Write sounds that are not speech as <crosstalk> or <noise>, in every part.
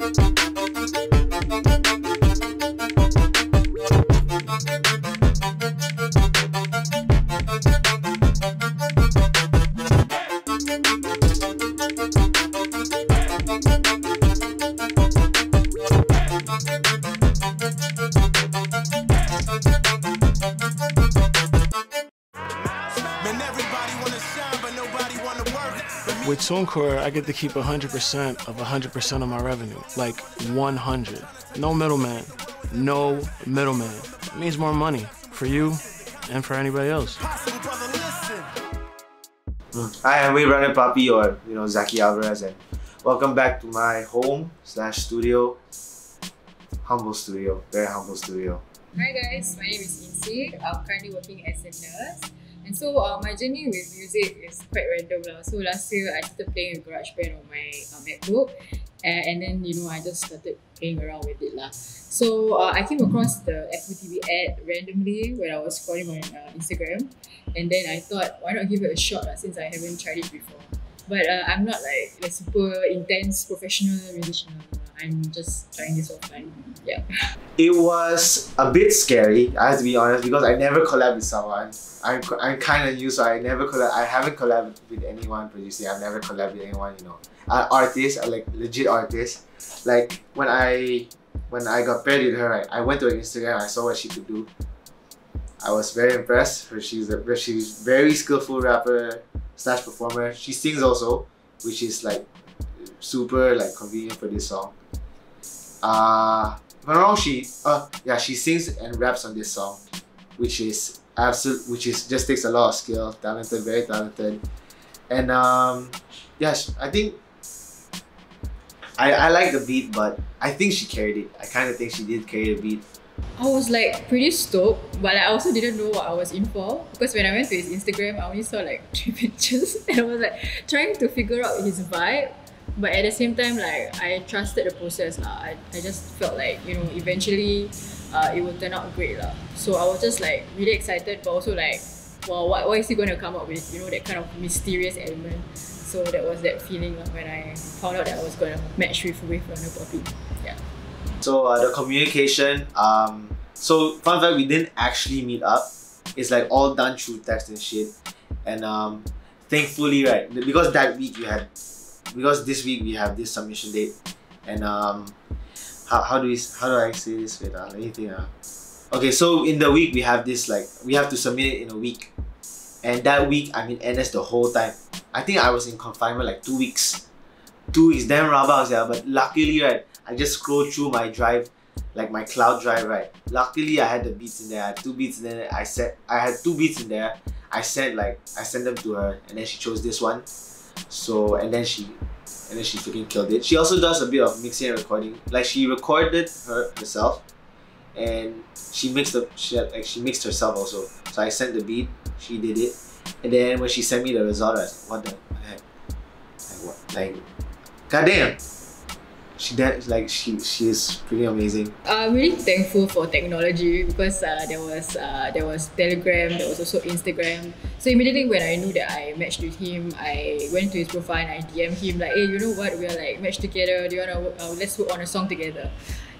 With TuneCore, I get to keep 100% of 100% of my revenue. Like 100. No middleman. No middleman. It means more money for you and for anybody else. Hi, I'm Wave Runner Papi or you know Zaki Alvarez and welcome back to my home slash studio. Humble studio, very humble studio. Hi guys, my name is Insi. I'm currently working as a nurse. And so uh, my journey with music is quite random lah. So last year I started playing with GarageBand on my uh, MacBook, and, and then you know I just started playing around with it lah. So uh, I came across the FOTV ad randomly when I was scrolling on uh, Instagram, and then I thought why not give it a shot lah since I haven't tried it before. But uh, I'm not like a super intense professional musician. I'm just trying this fun. Yeah. It was a bit scary, I have to be honest, because I never collab with someone. I'm, I'm kind of used, so I never collab. I haven't collabed with anyone producing. I've never collabed with anyone, you know, uh, artists, like legit artists. Like when I when I got paired with her, right, I went to her Instagram. I saw what she could do. I was very impressed. She's a she's very skillful rapper slash performer. She sings also, which is like super like convenient for this song. Uh, if I'm wrong, she uh yeah she sings and raps on this song, which is absolute which is just takes a lot of skill, talented, very talented, and um yeah I think I I like the beat, but I think she carried it. I kind of think she did carry the beat. I was like pretty stoked, but I also didn't know what I was in for because when I went to his Instagram, I only saw like <laughs> three pictures <laughs> and I was like trying to figure out his vibe. But at the same time, like I trusted the process. lah. I, I just felt like, you know, eventually uh, it will turn out great. lah. So I was just like really excited, but also like, well, what, what is he going to come up with? You know, that kind of mysterious element. So that was that feeling lah when I found out that I was going to match with Wave Runner Papi. Yeah. So uh, the communication, um, so fun fact, we didn't actually meet up. It's like all done through text and shit. And um, thankfully, right, because that week we had, because this week we have this submission date, and um, how, how do we how do I say this? Wait, uh, let me think. Uh. Okay, so in the week we have this like we have to submit it in a week, and that week I'm in NS the whole time. I think I was in confinement like two weeks, two weeks. Damn rabak, yeah. But luckily, right, I just scrolled through my drive, like my cloud drive, right. Luckily, I had the beats in there. I had two beats in there. I said I had two beats in there. I sent like I sent them to her, and then she chose this one. So and then she, and then she freaking killed it. She also does a bit of mixing and recording. Like she recorded her herself, and she mixed the she had, like she mixed herself also. So I sent the beat. She did it, and then when she sent me the result, I was like, what the heck? Like what? Like, goddamn. She did like she she is pretty amazing. I'm really thankful for technology because uh, there was uh, there was Telegram, there was also Instagram. So immediately when I knew that I matched with him, I went to his profile and I DM him like, hey, you know what? We are like matched together. Do you wanna uh, let's work on a song together?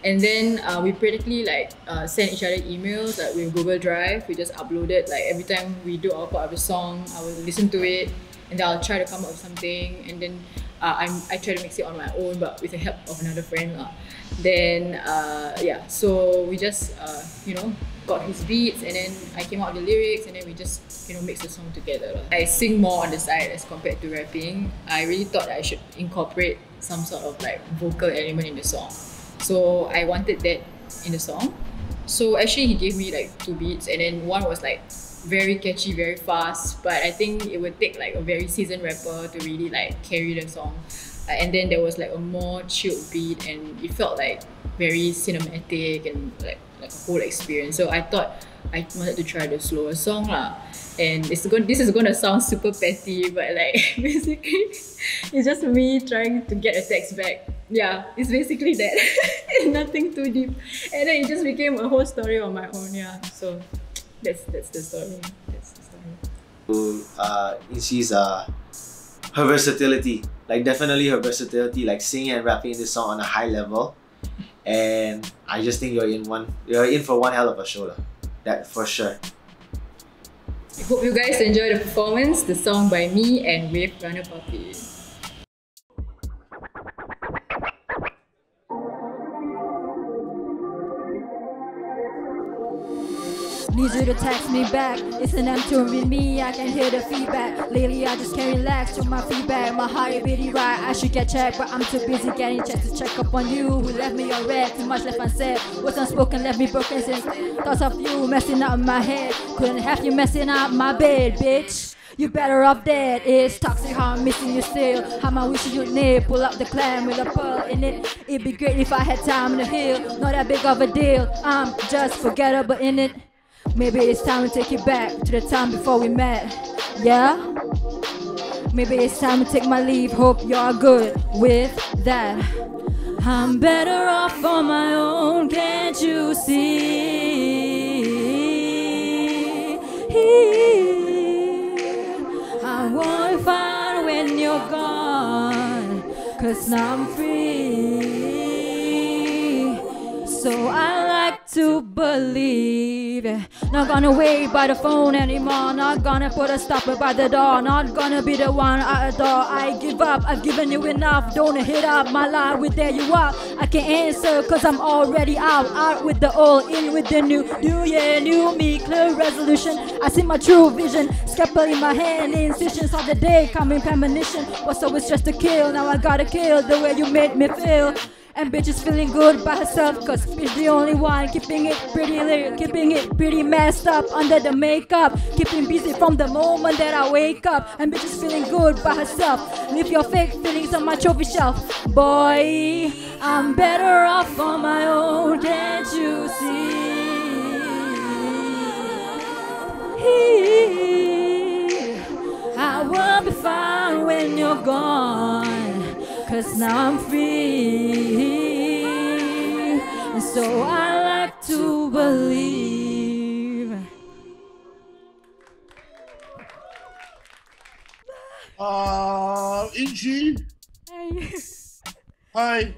And then uh, we practically like uh, send each other emails like with Google Drive. We just uploaded like every time we do our part of the song, I will listen to it and then I'll try to come up with something and then uh, I'm, I try to mix it on my own but with the help of another friend lah. Then uh, yeah, so we just uh, you know got his beats and then I came out with the lyrics and then we just you know mix the song together. I sing more on the side as compared to rapping. I really thought I should incorporate some sort of like vocal element in the song. So I wanted that in the song. So actually he gave me like two beats and then one was like very catchy, very fast. But I think it would take like a very seasoned rapper to really like carry the song. Uh, and then there was like a more chilled beat and it felt like very cinematic and like like a whole experience. So I thought I wanted to try the slower song lah. And it's going this is gonna sound super petty, but like <laughs> basically it's just me trying to get a text back. Yeah, it's basically that. <laughs> Nothing too deep. And then it just became a whole story on my own, yeah. So that's that's the story. That's the story. uh, Insi's uh, her versatility like definitely her versatility, like singing and rapping this song on a high level. And I just think you're in one you're in for one hell of a show. lah. That for sure. I hope you guys enjoy the performance, the song by me and with Runner Papi. Need you to text me back. It's an M2 with me, I can hear the feedback. Lately, I just can't relax to my feedback. My heart beating right, I should get checked, but I'm too busy getting checked to check up on you. Who left me on red, too much left unsaid. What's unspoken left me broken since thoughts of you messing up my head. Couldn't have you messing up my bed, bitch. You better off dead. It's toxic how I'm missing you still. How I wish you'd near pull up the clam with a pearl in it. It'd be great if I had time to heal. Not that big of a deal. I'm just forgettable in it. Maybe it's time to take it back to the time before we met. Yeah? Maybe it's time to take my leave. Hope you're good with that. I'm better off on my own, can't you see? I won't find when you're gone, cause now I'm free. So I to believe. Not gonna wait by the phone anymore. Not gonna put a stopper by the door. Not gonna be the one I adore. I give up. I've given you enough. Don't hit up my line with there you are. I can't answer cause I'm already out. Out with the old, in with the new. New year, new me, clear resolution. I see my true vision. Scalpel in my hand, incisions of the day. Coming premonition. Was always just a kill. Now I gotta kill the way you made me feel. And bitch is feeling good by herself Cause bitch the only one keeping it pretty lit Keeping it pretty messed up under the makeup Keeping busy from the moment that I wake up. And bitch is feeling good by herself. Leave your fake feelings on my trophy shelf. Boy, I'm better off on my own Can't you see? I will be fine when you're gone Cause now I'm free And so I like to believe Uh, Inchi, hi.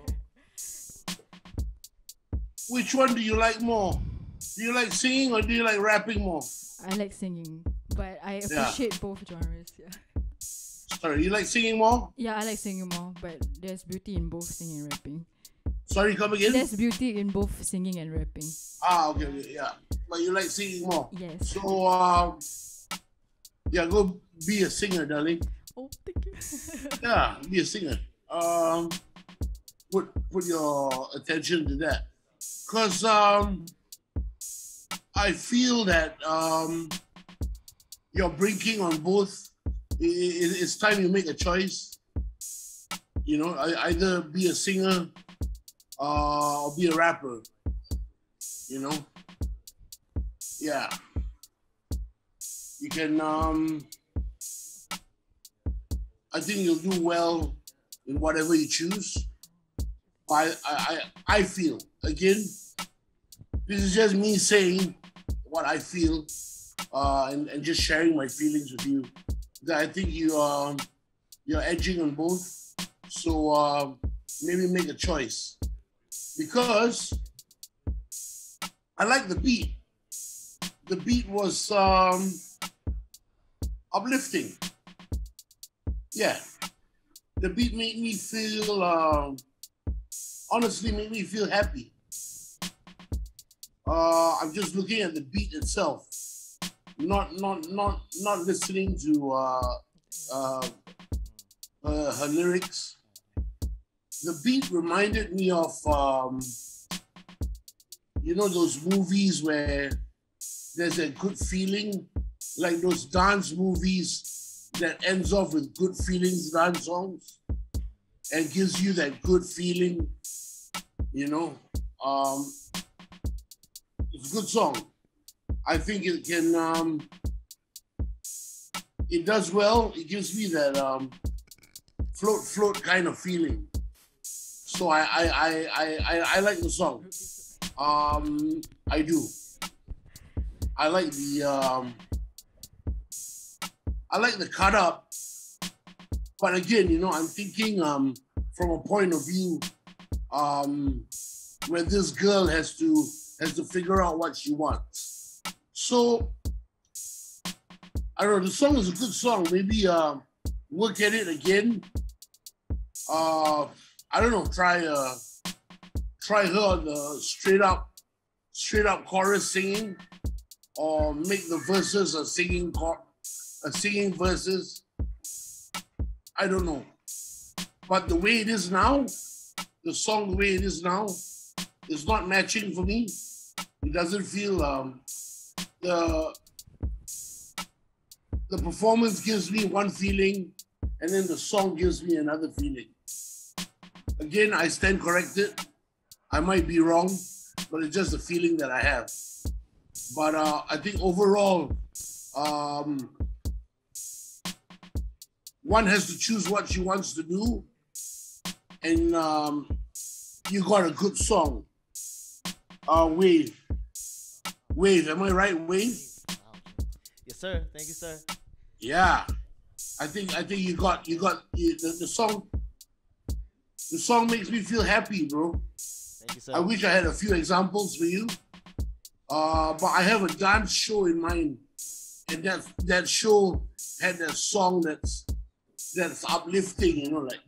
Which one do you like more? Do you like singing or do you like rapping more? I like singing But I Yeah. appreciate both genres yeah. Sorry, you like singing more? yeah, I like singing more But there's beauty in both singing and rapping Sorry, come again? There's beauty in both singing and rapping Ah, okay, okay, yeah. But you like singing more. Yes So, um, yeah, go be a singer, darling. Oh, thank you <laughs> Yeah, be a singer. Um, put put your attention to that, cause um, I feel that um, you're brinking on both. I- I- it's time you make a choice. You know, I, either be a singer uh, or be a rapper. You know, yeah. You can um, I think you'll do well in whatever you choose. I, I, I I feel again, this is just me saying what I feel, uh, and, and just sharing my feelings with you. That I think you um you're edging on both, so um, maybe make a choice. Because I like the beat. The beat was um, uplifting. Yeah, the beat made me feel, um, honestly, made me feel happy. Uh, I'm just looking at the beat itself, not not not not listening to uh, uh, her, her lyrics. The beat reminded me of, um, you know, those movies where there's a good feeling, like those dance movies that ends off with good feelings dance songs and gives you that good feeling, you know. Um, it's a good song. I think it can um, it does well. It gives me that um, float float kind of feeling. So I I, I, I, I, I like the song. Um, I do. I like the um, I like the cut up but again, you know, I'm thinking um, from a point of view um, where this girl has to has to figure out what she wants. So I don't know. The song is a good song. Maybe uh, work at it again. Uh, I don't know. Try uh, try her on the straight up, straight up chorus singing, or make the verses a singing chor- a singing verses. I don't know. But the way it is now, the song the way it is now, is not matching for me. It doesn't feel um, the the performance gives me one feeling, and then the song gives me another feeling. Again, I stand corrected. I might be wrong, but it's just a feeling that I have. But uh, I think overall, um, one has to choose what she wants to do, and um, you got a good song. Uh. Wave, am I right, Wave? Yes, sir. Thank you, sir. Yeah, I think I think you got you got you, the, the song. The song makes me feel happy, bro. Thank you, sir. I wish I had a few examples for you, uh, but I have a dance show in mind, and that that show had a song that's that's uplifting, you know, like.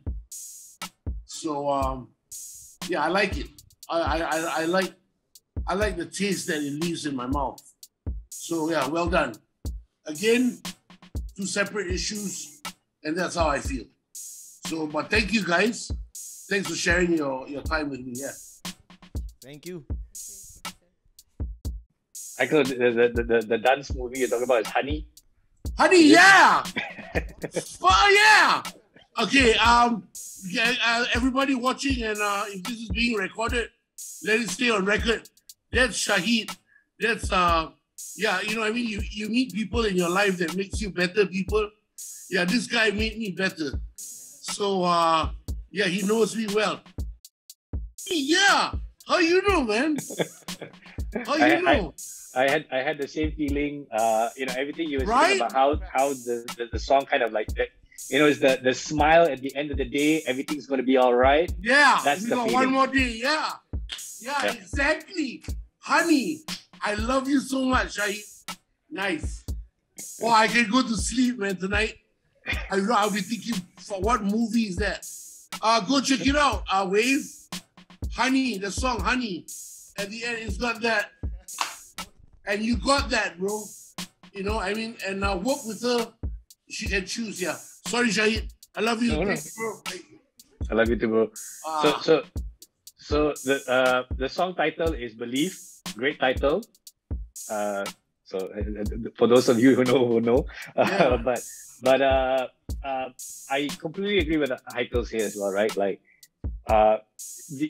So um, yeah, I like it. I, I I I like I like the taste that it leaves in my mouth. So yeah, well done. Again, two separate issues, and that's how I feel. So, but thank you guys. Thanks for sharing your, your time with me. Yeah. Thank you. I the, the, the, the, the dance movie you're talking about is Honey. Honey, yeah. <laughs> oh yeah. Okay. Um. Yeah. Uh, everybody watching, and uh, if this is being recorded, let it stay on record. That's Shahid. That's uh. Yeah. You know, I mean, you you meet people in your life that makes you better people. Yeah. This guy made me better. So uh. Yeah, he knows me well. Yeah. How you know, man? <laughs> How you I- I- know? I had I had the same feeling. Uh, you know, everything you were Right? saying about how how the, the, the song kind of like that. You know, it's the the smile at the end of the day. Everything's gonna be all right. Yeah, That's we the got feeling. one more day. Yeah. yeah, Yeah. exactly. Honey, I love you so much. I nice. Oh, I can go to sleep, man. Tonight, I I'll be thinking for what movie is that? Uh, go check it out. Uh, Wave, Honey, the song Honey. At the end, it's got that, and you got that, bro. You know, I mean, and uh, work with her. She can choose. Yeah. Sorry, Shahid. I love you, No, no. Thank you, bro. Thank you. I love you too, bro. So Uh, so so the uh the song title is Believe. Great title. Uh, so uh, for those of you who know who know, <laughs> uh, Yeah. but but uh, uh, I completely agree with Haikels here as well, right? Like uh,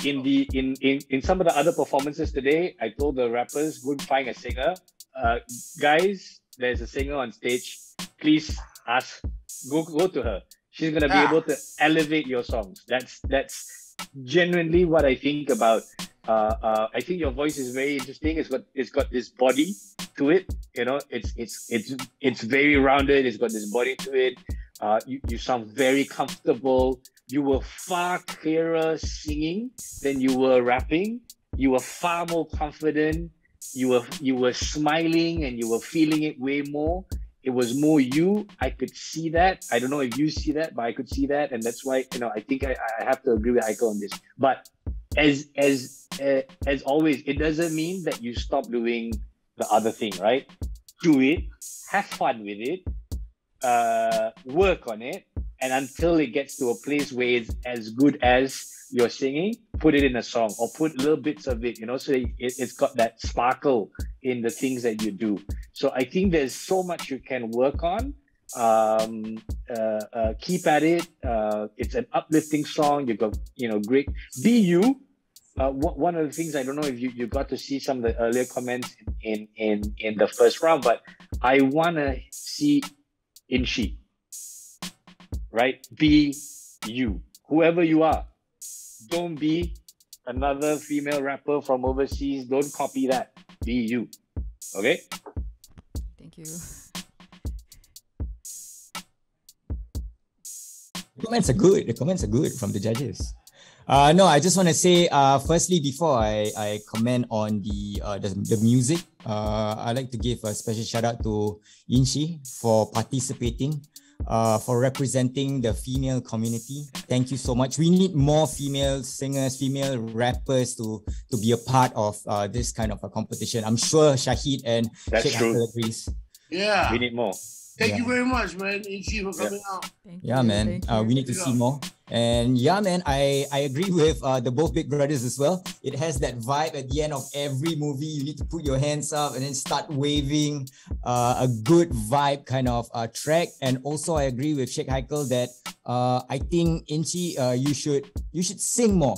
in the in, in in some of the other performances today, I told the rappers go find a singer. Uh, guys, there's a singer on stage. Please ask, go go to her. She's gonna be Yeah. able to elevate your songs. That's that's genuinely what I think about. Uh, uh, I think your voice is very interesting. It's got it's got this body to it. You know, it's it's it's it's very rounded. It's got this body to it. Uh, you you sound very comfortable. You were far clearer singing than you were rapping. You were far more confident. You were you were smiling and you were feeling it way more. It was more you. I could see that. I don't know if you see that, but I could see that, and that's why you know I think I, I have to agree with Aiko on this. But as as uh, as always, it doesn't mean that you stop doing the other thing, right? Do it, have fun with it, uh, work on it, and until it gets to a place where it's as good as you're singing, put it in a song or put little bits of it, you know, so it, it's got that sparkle in the things that you do. So I think there's so much you can work on. Um, uh, uh, keep at it. Uh, it's an uplifting song. You got, you know, great. Be you. Uh, one one of the things I don't know if you, you got to see some of the earlier comments in in in the first round, but I wanna see in she, right? Be you, whoever you are. Don't be another female rapper from overseas. Don't copy that. Be you. Okay. Thank you. Comments are good. The comments are good from the judges. Uh, no, I just want to say, uh, firstly, before I, I comment on the, uh, the the music, uh, I'd like to give a special shout out to Inshi for participating, uh, for representing the female community. Thank you so much. We need more female singers, female rappers to to be a part of uh, this kind of a competition. I'm sure Shahid and That's Sheikh true. Agrees. Yeah. We need more. Thank Yeah. you very much, man. Ichi for coming out. Thank Yeah, you, man. thank Uh, we need to see more. And yeah, man, I I agree with uh, the both big brothers as well. It has that vibe at the end of every movie. You need to put your hands up and then start waving. Uh, a good vibe kind of uh, track. And also, I agree with Sheikh Haikel that uh, I think Inchi, uh, you should you should sing more.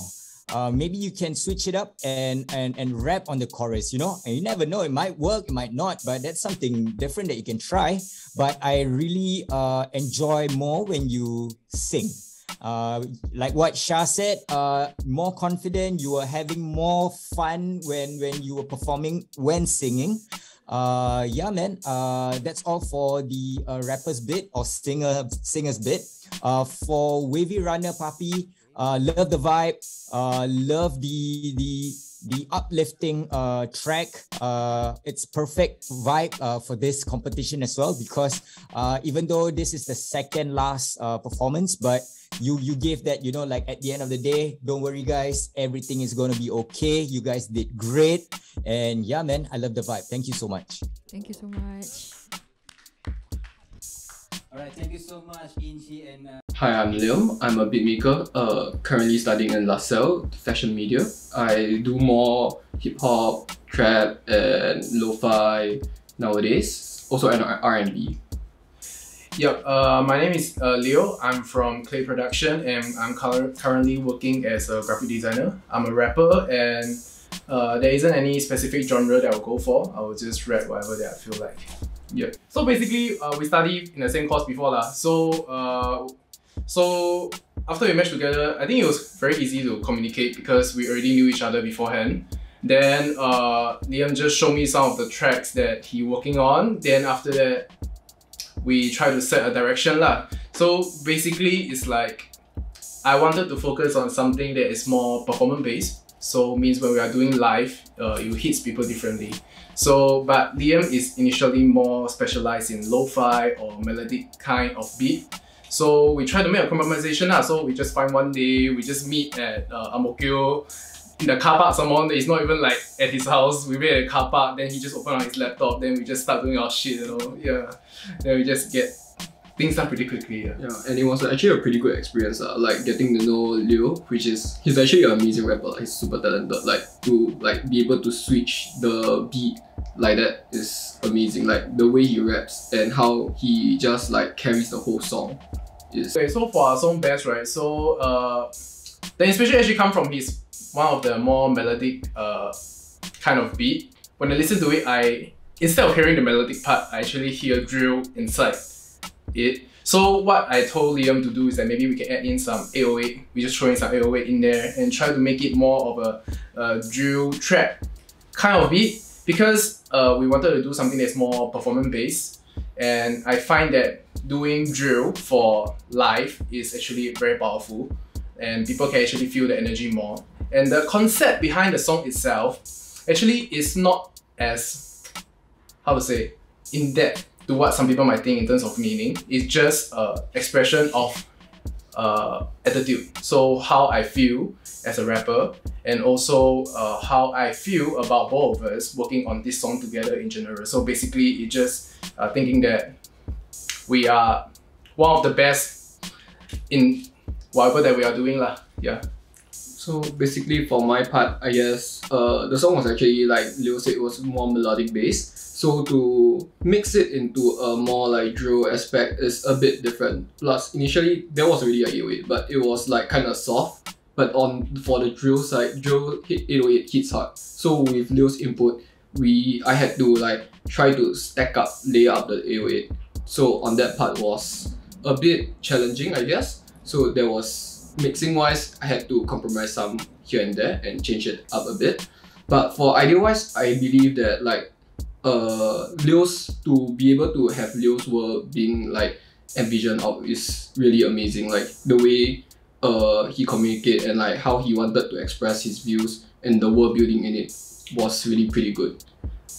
Uh, maybe you can switch it up and and and rap on the chorus. You know, and you never know. It might work, it might not. But that's something different that you can try but I really uh, enjoy more when you sing. Uh, like what Shah said, uh, more confident. You were having more fun when when you were performing when singing. Uh, yeah, man. Uh, that's all for the uh, rappers bit or singer singers bit. Uh, for Wavy Runner Papi, uh, love the vibe. Uh, love the the the uplifting uh, track. Uh, it's perfect vibe uh, for this competition as well because uh, even though this is the second last uh, performance, but you you gave that you know like at the end of the day, don't worry guys, everything is gonna be okay. You guys did great, and yeah, man, I love the vibe. Thank you so much. Thank you so much. All right, thank you so much, Inchi and. Uh... Hi, I'm Leo. I'm a beatmaker, uh, currently studying in LaSalle Fashion Media. I do more hip hop, trap, and lo-fi nowadays. Also, an R&B. Yep, uh, my name is uh, Leo. I'm from Clay Production and I'm cur- currently working as a graphic designer. I'm a rapper and uh, there isn't any specific genre that I'll go for. I will just rap whatever that I feel like. Yeah. So basically, uh, we studied in the same course before lah. So uh, so after we meshed together, I think it was very easy to communicate because we already knew each other beforehand. Then uh, Liam just showed me some of the tracks that he working on. Then after that, we try to set a direction lah. So basically, it's like I wanted to focus on something that is more performance based. So means when we are doing live, uh, it hits people differently. So but Liam is initially more specialized in lo-fi or melodic kind of beat. So we try to make a compromisation lah. So we just find one day, we just meet at uh, Ang Mo Kio in the car park. Someone is not even like at his house. We meet at the car park. Then he just open up his laptop. Then we just start doing our shit. You know, yeah. Then we just get things done pretty quickly. Yeah. Yeah, and it was actually a pretty good experience. Uh, like getting to know Leo, which is he's actually an amazing rapper. Like, he's super talented. Like to like be able to switch the beat like that is amazing. Like the way he raps and how he just like carries the whole song is Okay, so for our song best, right? So uh, the inspiration actually come from his one of the more melodic uh kind of beat. When I listen to it, I instead of hearing the melodic part, I actually hear drill inside it. So what I told Liam to do is that maybe we can add in some 808. We just throw in some 808 in there and try to make it more of a, a drill trap kind of beat because uh, we wanted to do something that's more performance based. And I find that doing drill for live is actually very powerful and people can actually feel the energy more. And the concept behind the song itself actually is not as, how to say, in depth to what some people might think in terms of meaning. It's just an expression of uh, attitude. So how I feel as a rapper and also uh, how I feel about both of us working on this song together in general. So basically, it's just uh, thinking that we are one of the best in whatever that we are doing lah. Yeah. So basically, for my part, I guess uh, the song was actually like Leo said, it was more melodic based. So to mix it into a more like drill aspect is a bit different. Plus, initially there was already a 808, but it was like kind of soft. But on for the drill side, drill hit 808 hits hard. So with Leo's input, we I had to like try to stack up, lay up the 808. So on that part was a bit challenging, I guess. So there was mixing wise, I had to compromise some here and there and change it up a bit. But for idea wise, I believe that like uh Leo's to be able to have Leo's work being like envisioned out is really amazing. Like the way uh he communicate and like how he wanted to express his views and the world building in it was really pretty good.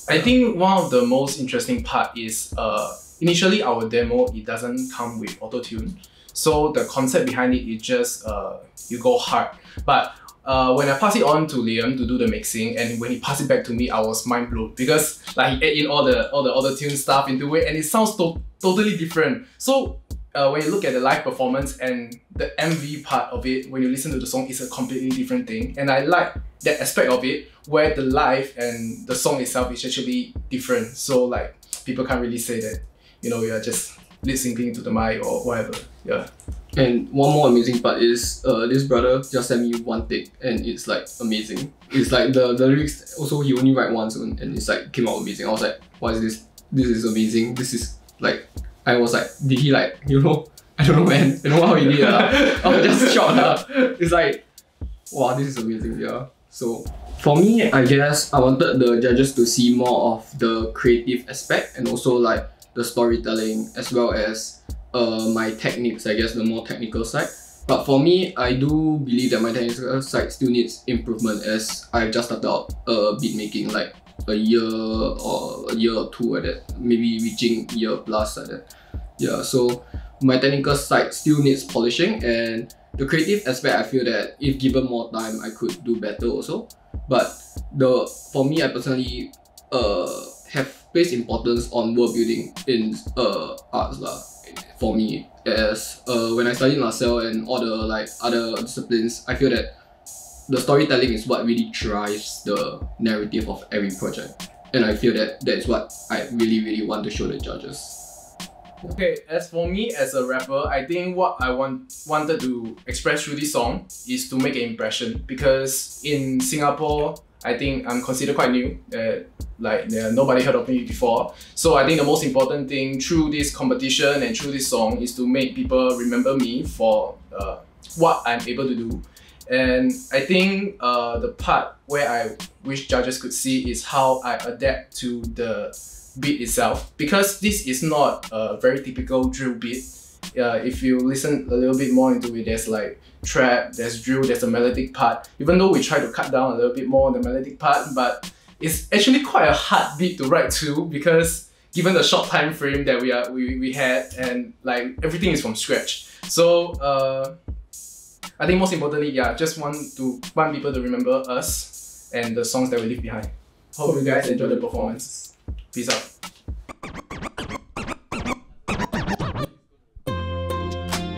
I think one of the most interesting part is uh initially our demo it doesn't come with auto tune, so the concept behind it is just uh you go hard. But uh, when I pass it on to Liam to do the mixing, and when he passed it back to me, I was mind blown because like he add in all the all the auto tune stuff into it, and it sounds to- totally different. So uh, when you look at the live performance and the MV part of it, when you listen to the song, it's a completely different thing. And I like that aspect of it where the live and the song itself is actually different. So like people can't really say that you know you're just lip syncing to the mic or whatever. Yeah. And one more amazing part is uh, this brother just sent me one take and it's like amazing. It's like the, the lyrics also he only write once and it's like came out amazing. I was like, what is this? This is amazing. This is like I was like, did he like <laughs> you know I don't know man. I don't know how he did lah. I was just shocked. It's like wow this is amazing, yeah. So for me, I guess I wanted the judges to see more of the creative aspect and also like the storytelling as well as uh, my techniques, I guess the more technical side. But for me, I do believe that my technical side still needs improvement as I've just started out uh, beat making like a year or a year or two like that, maybe reaching year plus like that. Yeah, so my technical side still needs polishing and the creative aspect I feel that if given more time I could do better also. But the for me I personally uh have placed importance on world building in uh arts lah for me. As uh when I studied LaSalle and all the like other disciplines I feel that the storytelling is what really drives the narrative of every project. And I feel that that is what I really really want to show the judges. Okay, as for me as a rapper, I think what I want wanted to express through this song is to make an impression. Because in Singapore, I think I'm considered quite new. Uh, like nobody heard of me before. So I think the most important thing through this competition and through this song is to make people remember me for uh, what I'm able to do. And I think uh, the part where I wish judges could see is how I adapt to the beat itself because this is not a very typical drill beat. Uh, if you listen a little bit more into it, there's like trap, there's drill, there's a melodic part. Even though we try to cut down a little bit more on the melodic part, but it's actually quite a hard beat to write to because given the short time frame that we are we, we had and like everything is from scratch. So uh, I think most importantly, yeah, just want to want people to remember us and the songs that we leave behind. Hope you guys enjoy the performance. Peace out.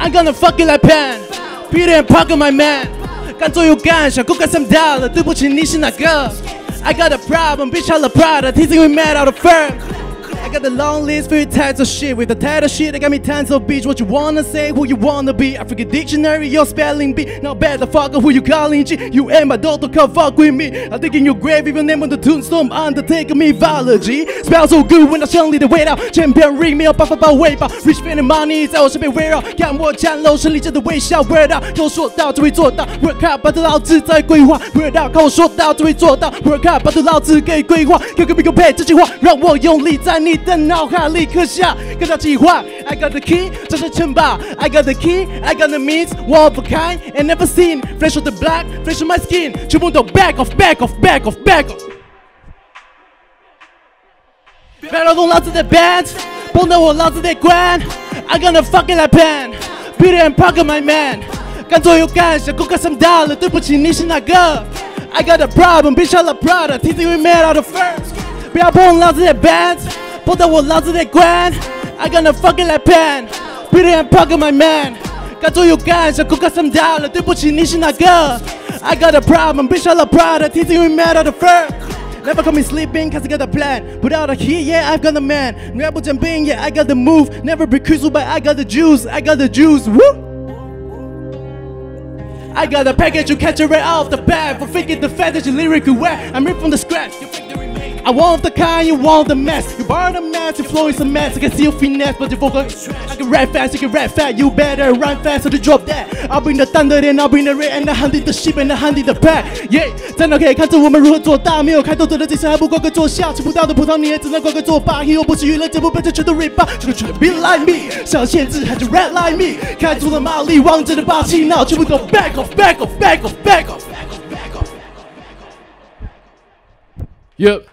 ，I'm gonna fuck it like pen，别人 fuck my man，敢作有感想，口干上大了，对不起你是哪个？I got a problem, bitch I'm the Prada, this thing we made out of firm。 I got the long list for your types of shit With the title shit, I got me tons of bitch What you wanna say, who you wanna be African dictionary, your spelling bee Now better fucker, who you calling G You and my daughter come fuck with me I dig in your grave, even name on the tombstone Undertaker mythology Spell so good when I 胜利的味道千篇 ring 没有办法把我喂饱 Rich fan and money 在我身边围绕看我战斗，胜利者的微笑 Word up，跟我说到就会做到 Work hard，把这老子在规划 Word up，看我说到就会做到 Work hard，把这老子给规划 Q Q B Q 配这句话让我用力在你 的脑海里刻下各种计划 I got the key，这是城堡 I got the key，I got the means one of a kind and never seen Flash of the black, flash of my skin 全部都 back off, back off, back off, back off 别扰动老子的 band，碰到我老子得关。I gonna fucking like pen，别人 park my man，敢作有感想，口干上大了，对不起你是哪个？I got a problem，别笑了 Prada，提醒 we made out of first，不要碰老子的 band， 碰到我老子得关。I gonna fucking like pen，别人 park my man，敢作有感想，口干上大了，对不起你是哪个？I got a problem，别笑了 Prada，提醒 we made out of first。 Never call me sleeping, cause I got a plan. Put out a heat, yeah, I've got a man. Rebel jumping, yeah, I got the move. Never be crystal, but I got the juice. I got the juice. Woo! I got a package, you catch it right out of the bag. For faking the fact that you lyrically wet. I'm ripped from the scratch. You fake the remake. I want the kind, you want the mess. You borrow the mess, your flow is a mess. I can see your finesse, but your vocal is trash. I can rap fast, you can rap fast. You better run fast, so to drop that. I'll bring the thunder, then I'll bring the rain, and the hunting the sheep, and the hunting the pack. Yeah，真的可以看着我们如何做大，没有开头的这些还不够格做下，吃不到的葡萄你也只能够格作罢。以后不是娱乐节目，被这全都 rip 这个全都 be like me，想限制还是 rap like me，开足了马力，王者的霸气，now 全部都 back off back off back off back off。 Yep.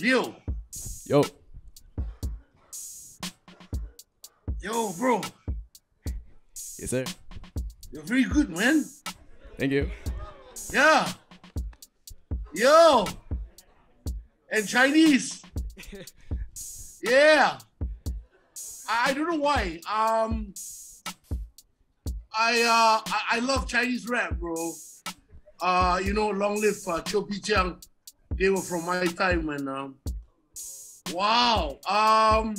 Leo, Yo. yo, bro, Yes, sir. you're very good, man. Thank you. Yeah. Yo. And Chinese. <laughs> Yeah. I, don't know why. Um. I uh I, I love Chinese rap, bro. Uh, you know, long live uh, Cho Pi Chiang. They were from my time and um. Wow. Um.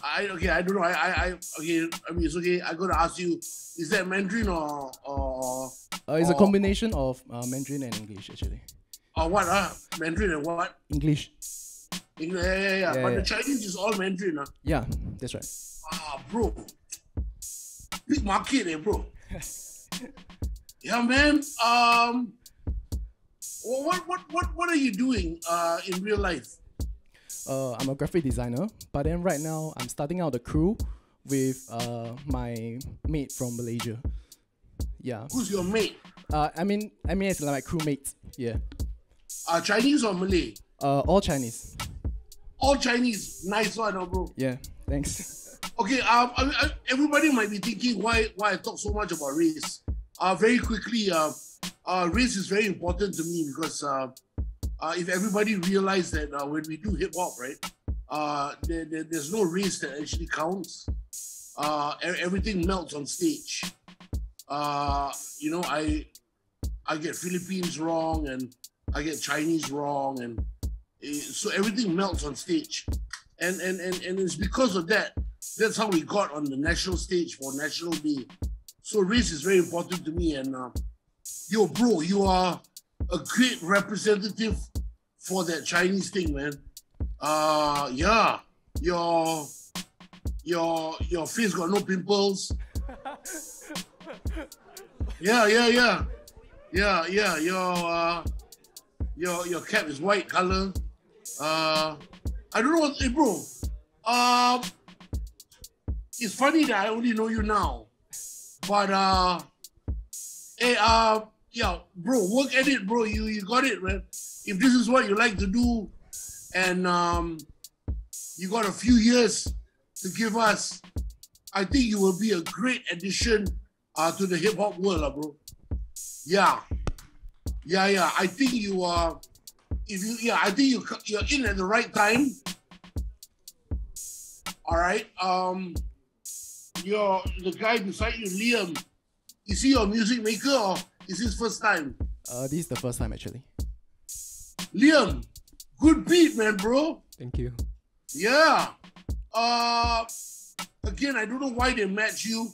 I okay. I don't know. I I, I okay. I mean, it's okay. I gotta ask you. Is that Mandarin or or Uh, it's a combination of uh, Mandarin and English actually. or what? Uh, Mandarin and what? English. English, yeah, yeah, yeah. Yeah, but yeah. the Chinese is all Mandarin. Yeah, that's right. Ah, bro. Big market, eh, bro. <laughs> yeah, man. Um, wha- what, what, what, what are you doing uh, in real life? Uh, I'm a graphic designer, but then right now I'm starting out the crew with uh, my mate from Malaysia. Yeah. Who's your mate? Uh, I mean, I mean it's like my crewmate. Yeah. Uh, Chinese or Malay? Uh, all Chinese. All Chinese. Nice one, oh, bro. Yeah. Thanks. Okay, um, I, I, everybody might be thinking why why I talk so much about race. Uh, very quickly, uh, uh, race is very important to me because uh, uh, if everybody realize that uh, when we do hip hop, right, uh, there, there, there's no race that actually counts. Uh, everything melts on stage. Uh, you know, I I get Philippines wrong and I get Chinese wrong, and eh, so everything melts on stage, and and and and it's because of that. That's how we got on the national stage for National Day. So race is very important to me, and uh, yo, bro, you are a great representative for that Chinese thing, man. Uh, yeah, your your your face got no pimples. Yeah, yeah, yeah, yeah, yeah. Your uh, your your cap is white color. Uh, I don't know what, hey, bro. Um, it's funny that I only know you now, but uh, hey, uh, yeah, bro, work at it, bro. You you got it, man. If this is what you like to do, and um, you got a few years to give us, I think you will be a great addition uh, to the hip hop world, uh, bro. Yeah, yeah, yeah. I think you are. if you, yeah, I think you you're in at the right time. All right. Um, you're the guy beside you, Liam. Is he your music maker or is his first time? Uh, this is the first time actually. Liam, good beat, man, bro. Thank you. Yeah. Uh, again, I don't know why they match you.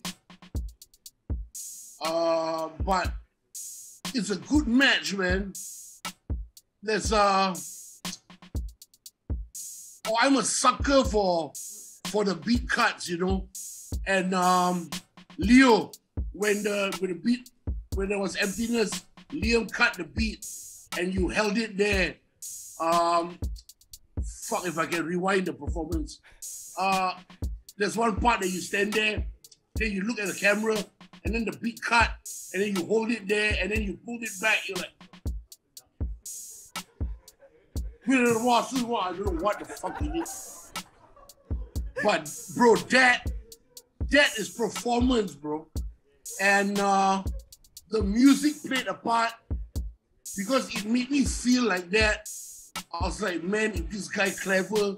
Uh, but it's a good match, man. There's uh, oh, I'm a sucker for for the beat cuts, you know. And um, Leo, when the when the beat when there was emptiness, Liam cut the beat, and you held it there. Um, fuck if I can rewind the performance. Uh, there's one part that you stand there, then you look at the camera, and then the beat cut, and then you hold it there, and then you pull it back. You're like, I don't know what the fuck you did. But bro, that that is performance, bro. And uh the music played a part because it made me feel like that. I was like, man, if this guy clever,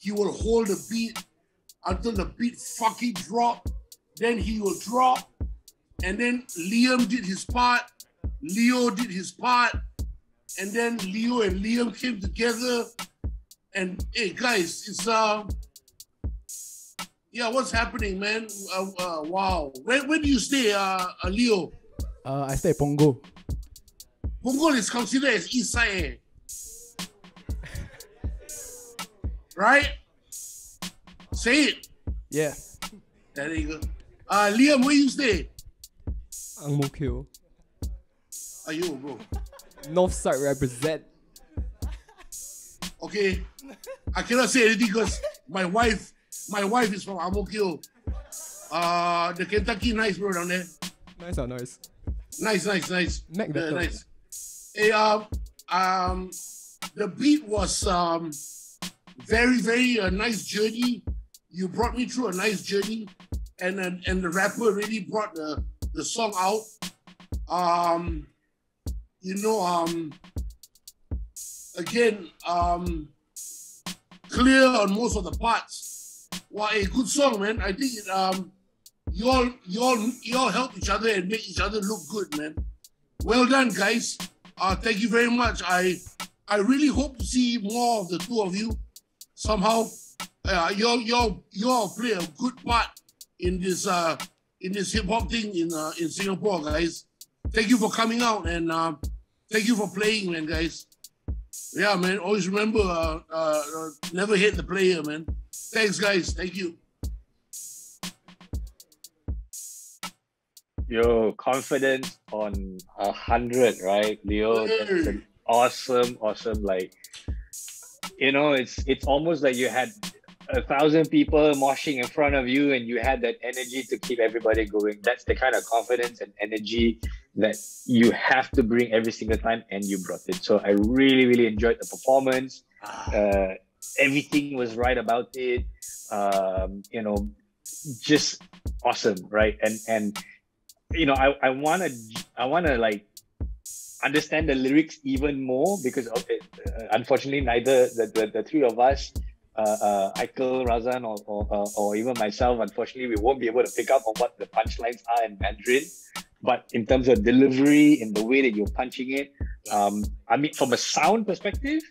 he will hold the beat until the beat fucking drop. Then he will drop. And then Liam did his part. Leo did his part, and then Leo and Liam came together. And hey, guys, it's uh, yeah, what's happening, man? Uh, uh, wow, where where do you stay, uh, uh Leo? Uh, I stay Pongo. Punggol. Punggol is considered as East Side, eh? right? Say it. Yeah. There you go. Uh, Liam, where you stay? Ang Mo Kio. Are you, bro? North side represent. Okay, I cannot say anything because my wife, my wife is from Ang Mo Kio. Uh, the Kentucky nice bro down there. Nice or nice? Nice, nice, nice. Mac Yeah, better. nice. Hey, um, um, the beat was um very, very uh, nice journey. You brought me through a nice journey, and and, and the rapper really brought the the song out. Um, you know, um, again, um, clear on most of the parts. Wow, a good song, man. I think it, um, you all, you all, you all help each other and make each other look good, man. Well done, guys. Uh, thank you very much. I, I really hope to see more of the two of you somehow. Uh, you all, you all, you all play a good part in this, uh, in this hip hop thing in, uh, in Singapore, guys. Thank you for coming out and uh, thank you for playing, man, guys. Yeah, man. Always remember, uh, uh, uh, never hit the player, man. Thanks, guys. Thank you. Yo, confidence on a hundred, right, Leo? That's an awesome, awesome. Like, you know, it's it's almost like you had a thousand people moshing in front of you, and you had that energy to keep everybody going. That's the kind of confidence and energy that you have to bring every single time, and you brought it. So I really, really enjoyed the performance. Uh, everything was right about it. Um, you know, just awesome, right? And and you know, I, I wanna I wanna like understand the lyrics even more because it. Uh, unfortunately, neither the, the, the three of us, uh, uh, Haikel, Rauzan, or, or, uh, or even myself, unfortunately, we won't be able to pick up on what the punchlines are in Mandarin. But in terms of delivery, in the way that you're punching it, um, I mean, from a sound perspective,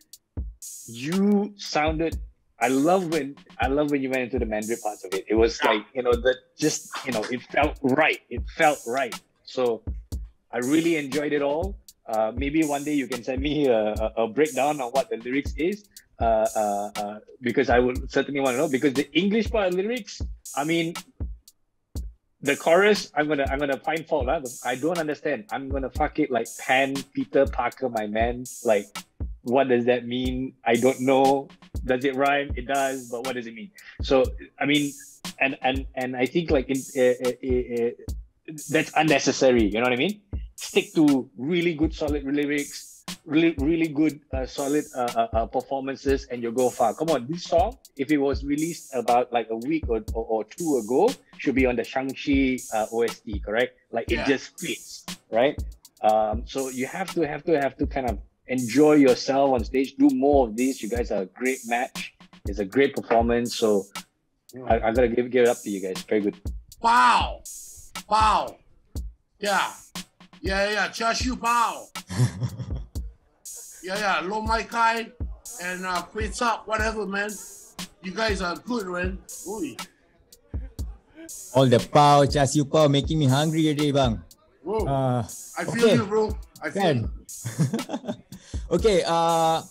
you sounded I love when I love when you went into the Mandarin parts of it. It was like you know that just you know it felt right. It felt right. So I really enjoyed it all. Uh, maybe one day you can send me a, a, a breakdown on what the lyrics is, uh, uh, uh, because I would certainly want to know. Because the English part of lyrics, I mean, the chorus, I'm gonna I'm gonna find fault. Huh? I don't understand. I'm gonna fuck it like Pan Peter Parker, my man. Like, what does that mean? I don't know. Does it rhyme? It does, but what does it mean? So I mean, and and and I think like in uh, uh, that's unnecessary. You know what I mean? Stick to really good, solid lyrics, really really good, uh, solid uh, uh, performances, and you'll go far. Come on, this song, if it was released about like a week or, or, or two ago, should be on the Shang-Chi uh, OST, correct? Like it just fits, right? Um, so you have to have to have to kind of enjoy yourself on stage. Do more of this. You guys are a great match. It's a great performance. So I, I gotta give give it up to you guys. Very good. Pow! Pow! Yeah. Yeah, yeah, chashu pow. <laughs> yeah, yeah, Low my kai and uh, kway chap, whatever, man. You guys are good, man. Oi. All the pau, chassis pau, making me hungry already, bang. Whoa. Uh, I feel okay. you, bro. I feel Kan? <laughs> okay, uh,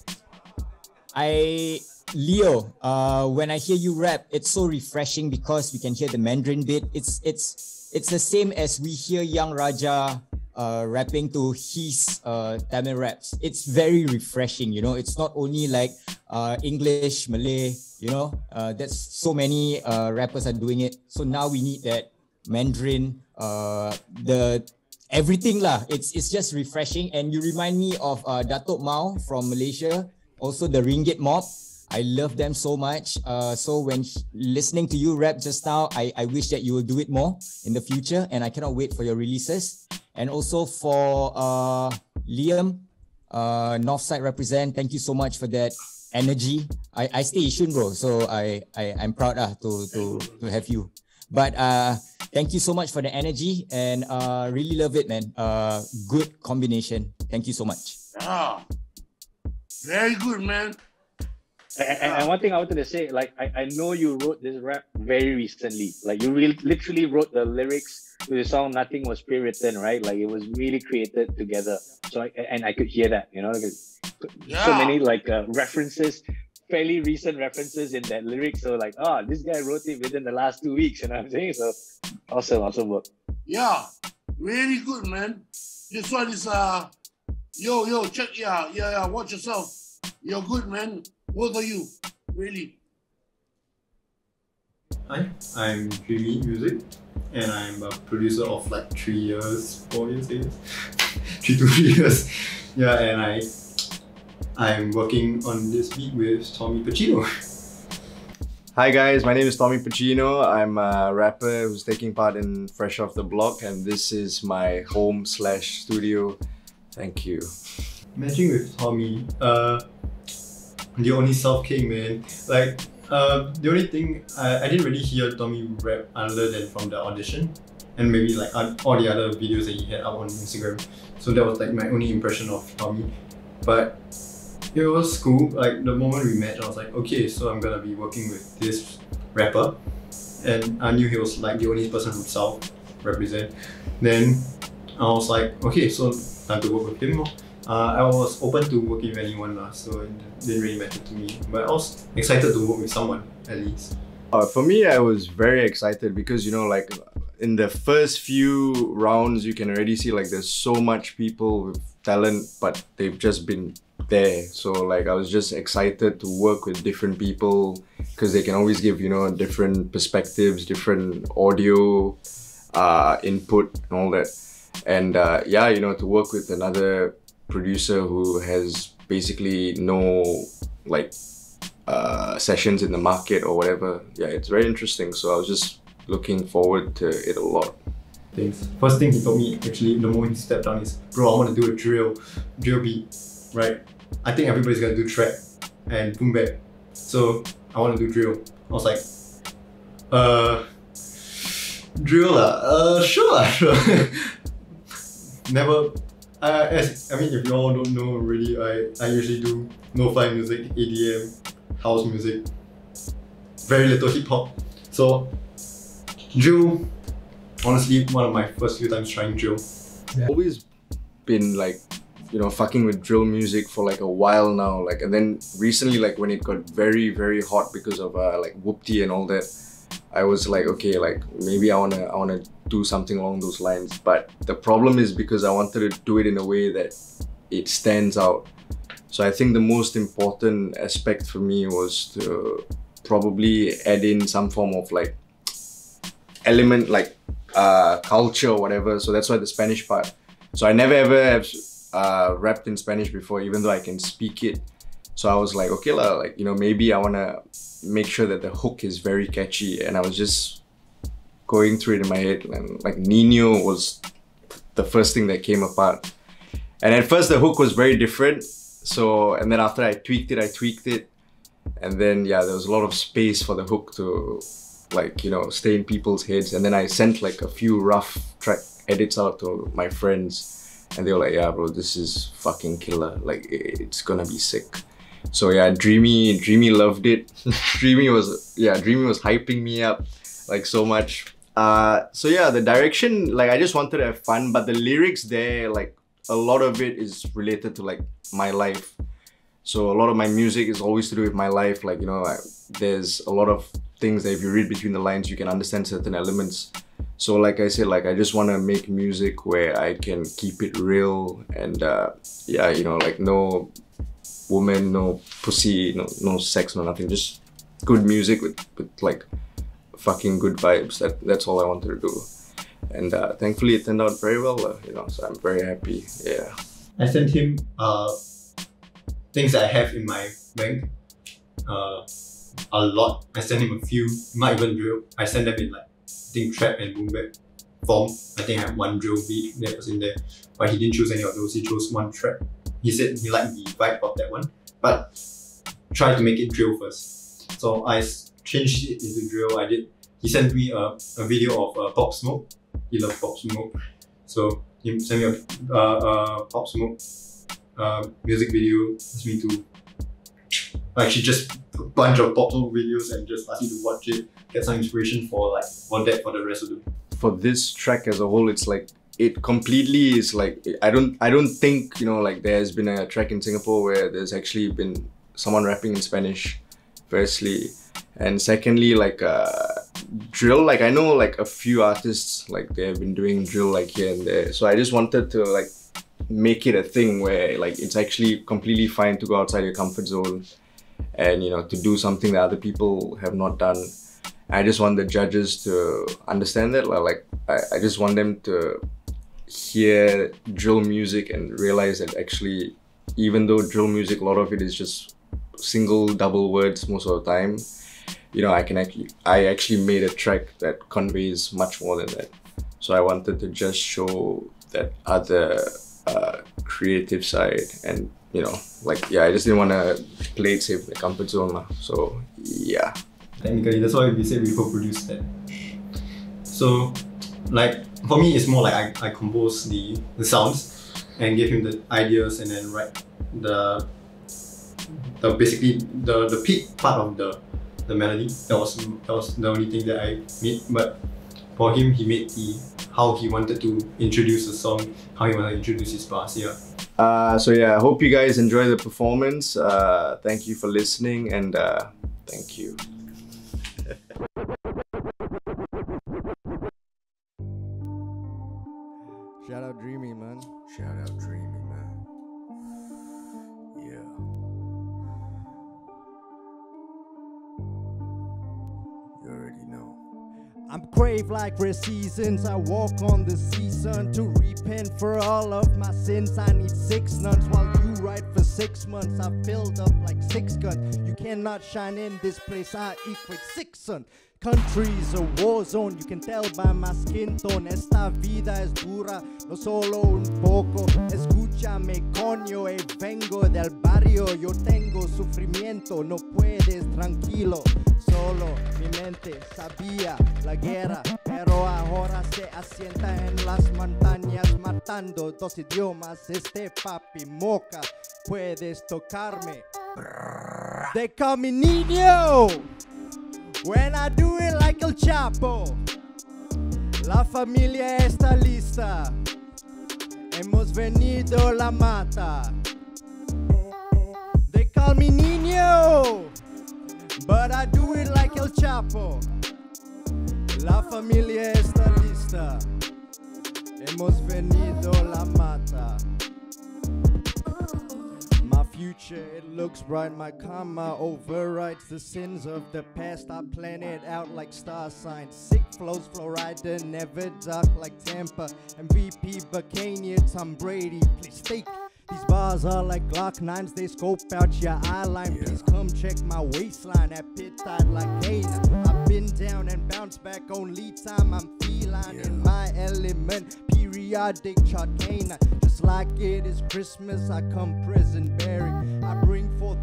I Leo, uh, when I hear you rap, it's so refreshing because we can hear the Mandarin bit. It's it's it's the same as we hear Yung Raja uh, rapping to his uh, Tamil raps. It's very refreshing, you know. It's not only like uh, English, Malay, you know. Uh, that's so many uh, rappers are doing it. So now we need that Mandarin, uh, the everything lah. It's it's just refreshing, and you remind me of uh, Datuk Mao from Malaysia. Also the Ringgit Mob. I love them so much. Uh, so when listening to you rap just now, I, I wish that you will do it more in the future, and I cannot wait for your releases. And also for uh, Liam, uh, Northside represent. Thank you so much for that energy. I, I stay Yishun bro, so I, I I'm proud uh, to to to have you. But uh, thank you so much for the energy and uh, really love it, man. Uh, good combination. Thank you so much. Ah, very good, man. And, and- and one thing I wanted to say, like I, I know you wrote this rap very recently. Like you really literally wrote the lyrics to the song "Nothing Was Pre-written," right? Like it was really created together. So I, and I could hear that, you know, like, so many like uh, references, fairly recent references in that lyric. So like, oh, this guy wrote it within the last two weeks. You know what I'm saying? So awesome, awesome work. Yeah, really good, man. This one is uh, yo yo check yeah yeah yeah. Watch yourself. You're good, man. Both of you, really. Hi, I'm Dreamy Music, and I'm a producer of like three years, four years, eight years, <laughs> three to three years. Yeah, and I, I'm working on this beat with Tommy Pacino. Hi guys, my name is Tommy Pacino. I'm a rapper who's taking part in Fresh Off the Block, and this is my home slash studio. Thank you. Matching with Tommy, uh, the only South King man. Like, uh, the only thing I, I didn't really hear Tommy rap other than from the audition, and maybe like all the other videos that he had up on Instagram. So that was like my only impression of Tommy. But it was cool. Like the moment we met, I was like, okay, so I'm gonna be working with this rapper, and I knew he was like the only person from South represent. Then I was like, okay, so time to work with him. Uh, I was open to working with anyone, lah, so it didn't really matter to me. But I was excited to work with someone at least. Uh, for me, I was very excited because you know, like in the first few rounds, you can already see like there's so much people with talent, but they've just been there. So like I was just excited to work with different people because they can always give you know different perspectives, different audio uh, input and all that. And uh, yeah, you know, to work with another producer who has basically no like uh, sessions in the market or whatever. Yeah, it's very interesting. So I was just looking forward to it a lot. things. First thing he told me actually the moment he stepped down is, bro, I want to do a drill, drill beat, right? I think everybody's gonna do trap and boom bap. So I want to do drill. I was like, uh, drill lah, uh, sure lah, <laughs> sure. Never. Uh, as, I mean, if you all don't know already, I, I usually do lo-fi music, EDM, house music, very little hip hop. So drill honestly one of my first few times trying drill. Yeah. Always been like, you know, fucking with drill music for like a while now. Like, and then recently, like when it got very, very hot because of uh, like Whoopty and all that, I was like, okay, like maybe I wanna, I wanna do something along those lines. But the problem is because I wanted to do it in a way that it stands out. So I think the most important aspect for me was to probably add in some form of like element like uh, culture or whatever. So that's why the Spanish part. So I never ever have uh, rapped in Spanish before, even though I can speak it. So I was like, okay, lah, like you know, maybe I wanna make sure that the hook is very catchy, and I was just going through it in my head, and like Nino was the first thing that came apart. And at first, the hook was very different. So, and then after I tweaked it, I tweaked it, and then yeah, there was a lot of space for the hook to like you know stay in people's heads and then i sent like a few rough track edits out to my friends and they were like yeah bro this is fucking killer. Like it's gonna be sick. So yeah dreamy dreamy loved it. <laughs> Dreamy was yeah dreamy was hyping me up like so much. Uh so yeah the direction like i just wanted to have fun but the lyrics there like a lot of it is related to like my life. So a lot of my music is always to do with my life. Like you know I, there's a lot of things that if you read between the lines you can understand certain elements so like i said like i just want to make music where i can keep it real and uh yeah you know like no woman no pussy no no sex no nothing just good music with, with like fucking good vibes that that's all i wanted to do and uh, thankfully it turned out very well uh, you know so i'm very happy yeah I sent him uh, things that I have in my bank. Uh, a lot. I sent him a few, not even drill. I sent them in like think trap and boom bap form. I think I have one drill beat that was in there, but he didn't choose any of those. He chose one trap. He said he liked the vibe of that one, but try to make it drill first. So I changed it into drill. I did he sent me a, a video of uh, Pop Smoke. He loved Pop Smoke, so he sent me a uh, uh, Pop Smoke uh, music video. Asked me to actually just a bunch of Smoke videos and just asked me to watch it, get some inspiration for like for that for the rest of the for this track as a whole, it's like it completely is like I don't I don't think you know like there has been a track in Singapore where there's actually been someone rapping in Spanish, firstly, and secondly like uh, drill like I know like a few artists like they have been doing drill like here and there, so I just wanted to like make it a thing where like it's actually completely fine to go outside your comfort zone and you know to do something that other people have not done I just want the judges to understand that. Like, I, I just want them to hear drill music and realize that actually, even though drill music, a lot of it is just single, double words most of the time. You know, I can actually, I actually made a track that conveys much more than that. So I wanted to just show that other uh, creative side and you know, like yeah, I just didn't want to play it safe the comfort zone. lah. So yeah. technically that's why we say we co-produce that so like for me it's more like I, I compose the the sounds and give him the ideas and then write the the basically the the peak part of the the melody that was that was the only thing that I made but for him he made the how he wanted to introduce the song how he wanted to introduce his bars yeah Uh, so yeah, I hope you guys enjoy the performance. Uh, thank you for listening and uh, thank you. <laughs> Shout out Dreamy, man. Shout out Dreamy, I'm crave like red seasons. I walk on the season to repent for all of my sins. I need six nuns while you ride for six months. I filled up like six guns. You cannot shine in this place. I equate six sun. Country's a war zone. You can tell by my skin tone. Esta vida es dura, no solo un poco. Escúchame, coño, e vengo del barrio. Yo tengo sufrimiento, no puedes tranquilo. Solo mi mente sabía la guerra, pero ahora se asienta en las montañas matando dos idiomas. Este papi moca, puedes tocarme. They call me niño when I do it like El Chapo. La familia está lista. Hemos venido la mata. They call me niño. But I do it like El Chapo. La familia está lista. Hemos venido la mata. Future, it looks bright. My karma overrides the sins of the past. I plan it out like star signs. Sick flows, Florida, never dark like Tampa. MVP, Buccaneer, Tom Brady. Please take these bars are like Glock 9s, they scope out your eye line. Please come check my waistline at pit tight like Cana. I've been down and bounced back only time. I'm feline in my element, periodic chart canine. Just like it is Christmas, I come present bearing.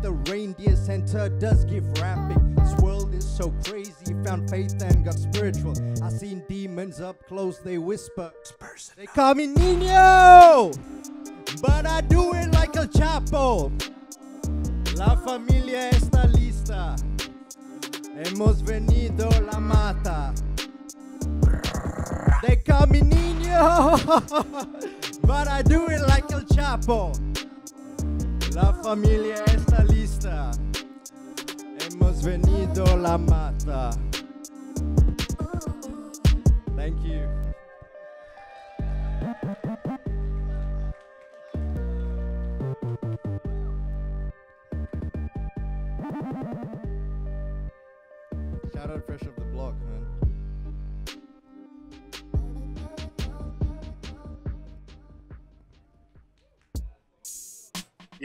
The reindeer, Center does give rapping. This world is so crazy, found faith and got spiritual. I seen demons up close, they whisper. They call me Nino! But I do it like El Chapo. La familia está lista. Hemos venido la mata. They call me Nino. <laughs> but I do it like El Chapo. La familia está lista. Hemos venido la mata. Thank you.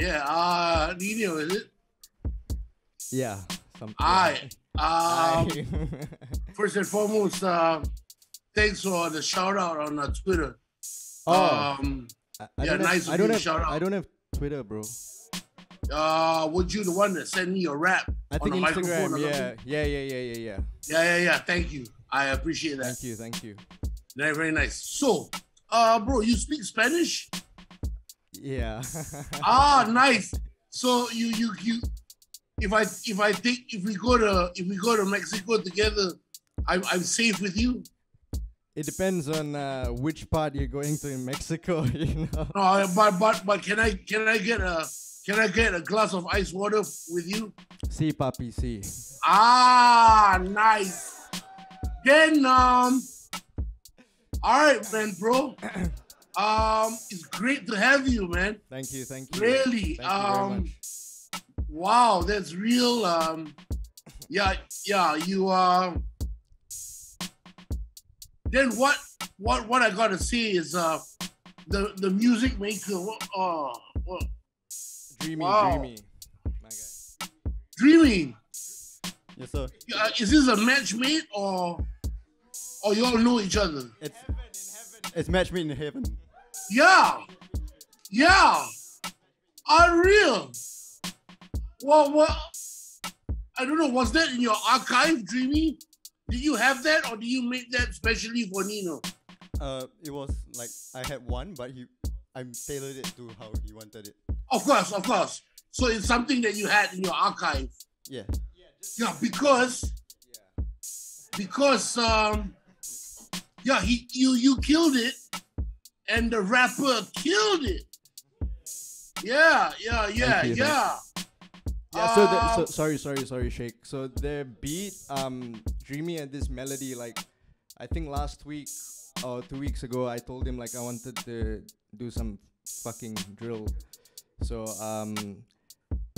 Yeah, uh, Nino, is it? Yeah. Some, I, um, Aye. <laughs> first and foremost, uh, thanks for the shout out on uh, Twitter. Oh. Um, I, I yeah, don't nice have, I don't have, shout out. I don't have Twitter, bro. Uh, would you the one that sent me a rap I on think microphone Instagram. Yeah, yeah, yeah, yeah, yeah, yeah. Yeah, yeah, yeah. Thank you. I appreciate that. Thank you, thank you. Very, very nice. So, uh, bro, you speak Spanish? Yeah. <laughs> ah, nice. So you, you, you. If I, if I think, if we go to, if we go to Mexico together, I'm, I'm safe with you. It depends on uh, which part you're going to in Mexico, <laughs> you know. No, but, but, but can I, can I get a, can I get a glass of ice water with you? See, papi, see. Ah, nice. Then, um, all right, man, bro. <clears throat> Um, it's great to have you, man. Thank you, thank you. Really, Thank you um, much. wow, that's real. Um, yeah, yeah, you. Uh, then what? What? What I gotta say is, uh, the the music maker. Oh, what? Dreamy, wow. dreamy. Dreamy. Yes, sir. Uh, is this a match mate or, or you all know each other? It's it's match made in heaven. Yeah. Yeah. Unreal. Well, well, I don't know. Was that in your archive, Dreamy? Did you have that or did you make that specially for Nino? Uh, it was like I had one, but he, I tailored it to how he wanted it. Of course, of course. So it's something that you had in your archive. Yeah. Yeah, because because um yeah, he you you killed it and the rapper killed it. Yeah, yeah, yeah, you, yeah. Yeah, so, the, Uh, so sorry, sorry, sorry, Sheikh. So their beat, um, dreamy and this melody, like I think last week or two weeks ago, I told him like I wanted to do some fucking drill. So um,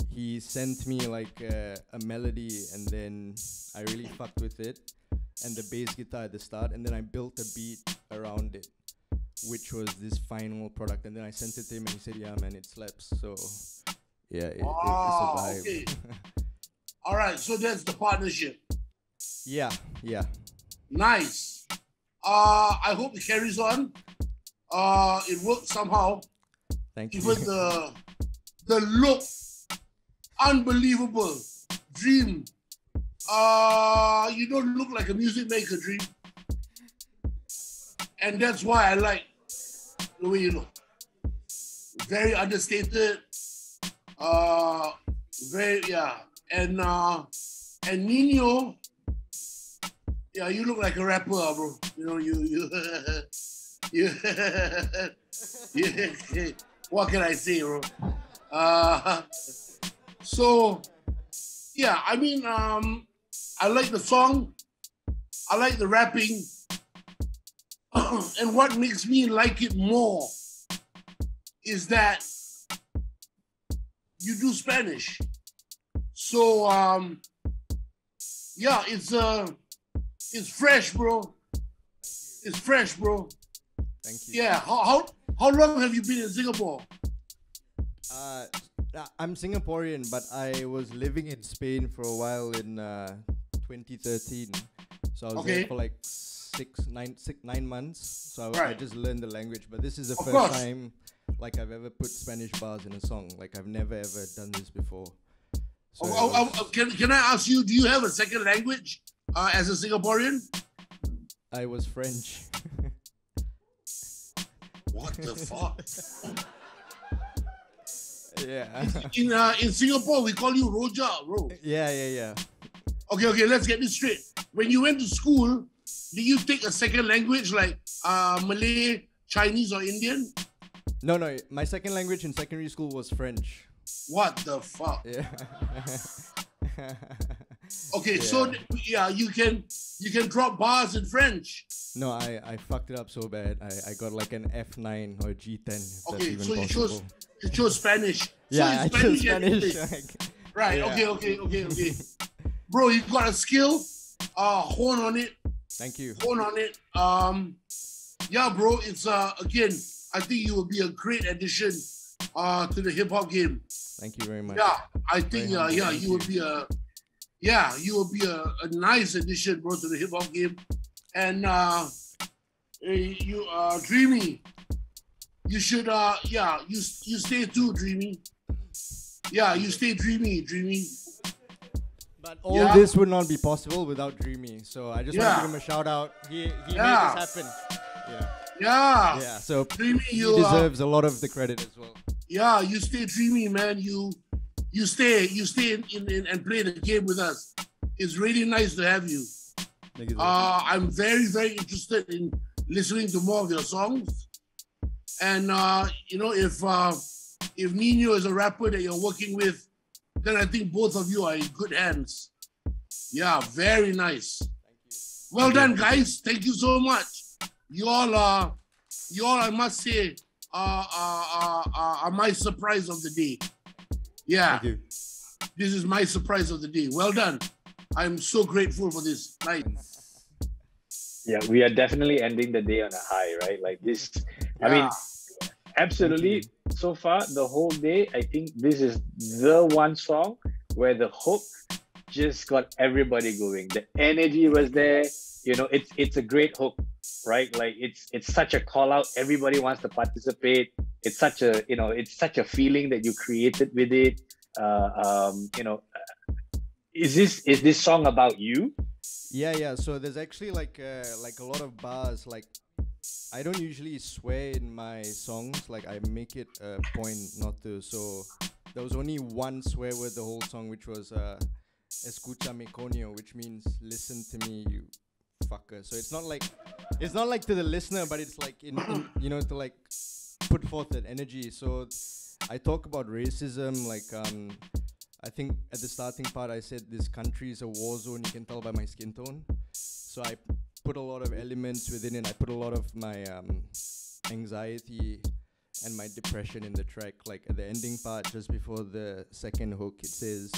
he sent me like a, a melody, and then I really fucked with it, and the bass guitar at the start, and then I built a beat around it, which was this final product, and then I sent it to him, and he said, "Yeah, man, it slaps." So. Yeah, it, it, Ah, vibe. okay. <laughs> All right, so that's the partnership. yeah, yeah. Nice. Uh, I hope it carries on. Uh, it worked somehow. Thank you. Even the the look, unbelievable. Dream. Uh, you don't look like a music maker, Dream. And that's why I like the way you look. Very understated. Uh, very yeah. And uh, and Nino. Yeah, you look like a rapper, bro. You know, you you <laughs> you. <laughs> yeah. <laughs> What can I say, bro? Uh, so yeah, I mean, um, I like the song. I like the rapping. <clears throat> and what makes me like it more is that you do Spanish. So um yeah, it's uh it's fresh, bro. It's fresh, bro. Thank you. Yeah. How how how long have you been in Singapore? Uh, uh, I'm Singaporean, but I was living in Spain for a while in uh, 2013. So I was Okay. there for like six, nine, six, nine months. So I, I just learned the language. But this is the Of first course. time like I've ever put Spanish bars in a song. Like I've never ever done this before. So Oh, oh, oh, oh, can, can I ask you, do you have a second language uh, as a Singaporean? I was French. <laughs> What the fuck? yeah. In uh, in Singapore, we call you Roja, bro. yeah, yeah, yeah. Okay, okay, let's get this straight. When you went to school, did you take a second language like uh, Malay, Chinese, or Indian? No, no. My second language in secondary school was French. What the fuck? Yeah. <laughs> Okay, so Yeah. th- yeah, you can you can drop bars in French. No, I, I fucked it up so bad. I, I got like an F9 or G ten. Okay, so you possible. chose you chose Spanish. So Yeah, I it's chose Spanish, like- right. yeah. Okay. Okay. Okay. Okay. Bro, you got a skill. Uh, hone on it. Thank you. On it. Um, yeah, bro. It's uh again. I think you will be a great addition uh to the hip hop game. Thank you very much. Yeah, I think Very uh, yeah, you will be a yeah, you will be a, a nice addition, bro, to the hip hop game. And uh eh, you uh dreamy. You should uh yeah, you you stay too dreamy. Yeah, you stay dreamy, dreamy. All Yeah. this would not be possible without Dreamy. So I just want to give him a shout out. He he Yeah. made this happen. Yeah. Yeah. Yeah. So Dreamy, he you, uh, deserves a lot of the credit as well. Yeah, you stay dreamy, man. You you stay you stay in, in, in and play the game with us. It's really nice to have you. Thank you. Uh, I'm very very interested in listening to more of your songs. And uh, you know, if uh, if Nino is a rapper that you're working with, then I think both of you are in good hands. Yeah, very nice. Well done, guys. Thank you so much. You all are, you all, I must say, are, are, are, are, are my surprise of the day. Yeah. This is my surprise of the day. Well done. I'm so grateful for this night. Yeah, we are definitely ending the day on a high, right? Like this. I mean, absolutely. So far, the whole day, I think this is the one song where the hook just got everybody going. The energy was there. You know, it's it's a great hook, right? Like it's it's such a call out. Everybody wants to participate. It's such a you know, it's such a feeling that you created with it. Uh, um, you know, is this is this song about you? Yeah, yeah. So there's actually like uh, like a lot of bars. Like I don't usually swear in my songs. Like I make it a point not to. So there was only one swear word the whole song, which was uh, "escucha mi coño," which means "listen to me, you fucker." So it's not like it's not like to the listener, but it's like in, in <clears throat> you know to like put forth that energy. So I talk about racism, like um. I think at the starting part I said this country is a war zone. You can tell by my skin tone. So I put a lot of elements within it. I put a lot of my um, anxiety and my depression in the track. Like at the ending part, just before the second hook, it says,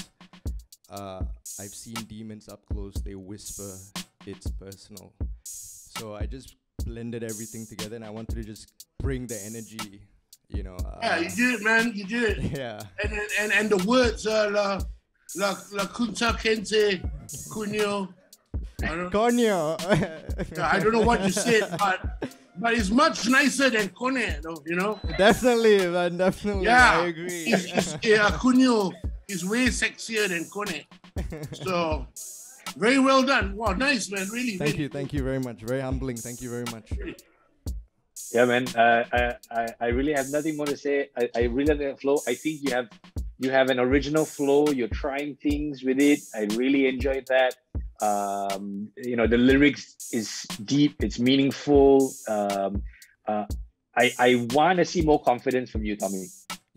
uh, "I've seen demons up close. They whisper. It's personal." So I just blended everything together, and I wanted to just bring the energy. You know. Uh, Yeah, you did it, man. You did it. <laughs> Yeah. And and and, and the words are la la la kunta kente kunyo. I don't, I don't know what you said, but but it's much nicer than kone, though. You know. Definitely, man. Definitely. Yeah, I agree. It's, it's, yeah, kunyo is way sexier than kone. So very well done. Wow, nice, man. Really, Thank really. you, thank you very much. Very humbling. Thank you very much. Yeah, man. Uh, I, I I really have nothing more to say. I, I really like the flow. I think you have you have an original flow. You're trying things with it. I really enjoyed that. Um, you know, the lyrics is deep. It's meaningful. Um, uh, I I want to see more confidence from you, Tommy.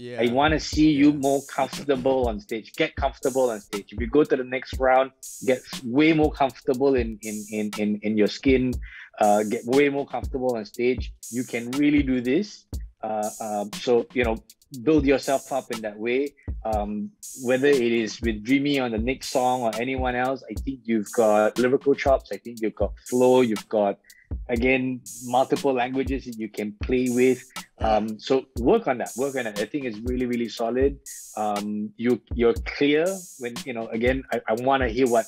Yeah. I want to see you more comfortable on stage. Get comfortable on stage. If you go to the next round, get way more comfortable in in in in, in your skin. Uh, get way more comfortable on stage. You can really do this. Uh, um, so you know, build yourself up in that way. Um, whether it is with Dreamy on the next song or anyone else, I think you've got lyrical chops. I think you've got flow. You've got again multiple languages that you can play with. Um, so work on that. Work on that. I think it's really really solid. Um, you you're clear when you know. Again, I, I want to hear what